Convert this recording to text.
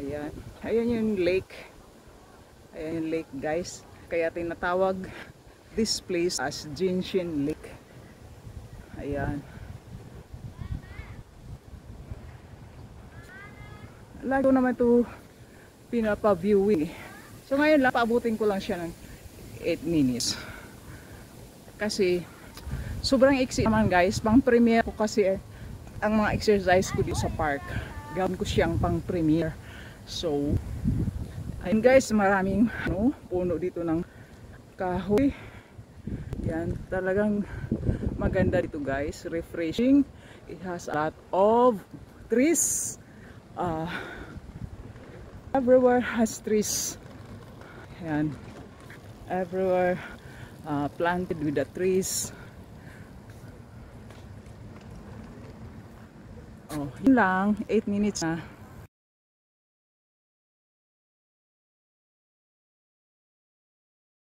Ayan. Ayan yung lake. Ayan yung lake guys. Kaya tinatawag this place as Jinshin Lake. Ayan. Lagi ko naman ito pinapa-viewing. eh. So ngayon lang, paabutin ko lang siya ng 8 minutes. Kasi sobrang iksi naman guys. Pang premiere ko kasi eh, ang mga exercise ko dito sa park. Gawin ko siyang pang premiere. So, ayun guys, maraming ano, puno dito ng kahoy. Yan, talagang maganda dito guys. Refreshing. It has a lot of trees. Uh, everywhere has trees. Yan. Everywhere uh, planted with the trees. Oh, yun lang. 8 minutes na.